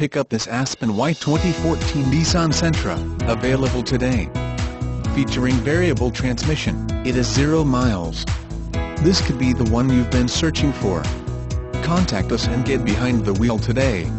Pick up this Aspen White 2014 Nissan Sentra, available today. Featuring variable transmission, it is zero miles. This could be the one you've been searching for. Contact us and get behind the wheel today.